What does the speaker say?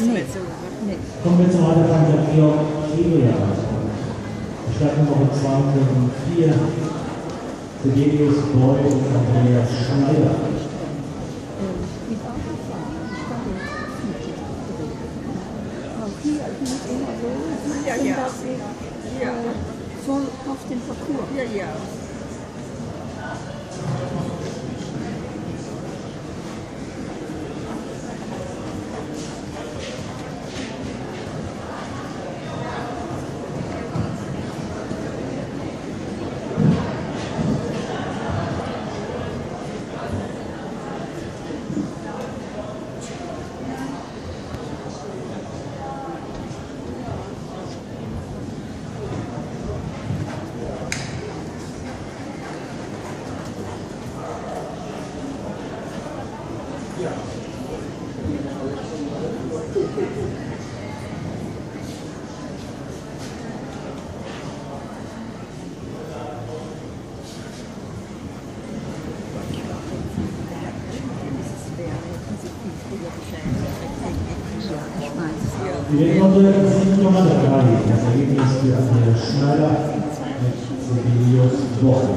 Kommen wir zur Weiterfahrt der Georg Schäbeler. Stadtnummer 204, Fidelius Boy und Andreas Schneider. Ja, ja. Ja. Voll auf den Parcours. Ja, ja. Ich meine, Die Weltnote 7,3. Das Ergebnis für Andreas Schneider mit Boy.